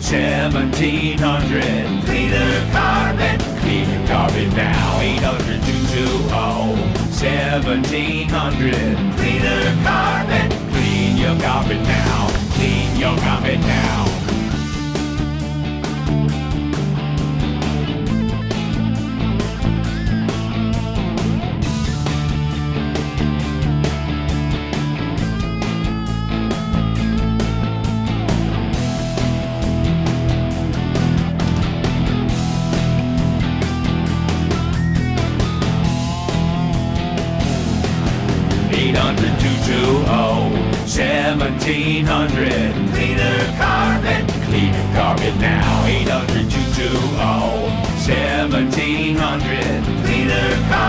1700. Clean the carpet, clean the carpet now. 800 1700. Clean the carpet, clean 800 1700. Cleaner carpet, cleaner carpet now. Eight hundred two two oh seventeen hundred 1700. Cleaner carpet.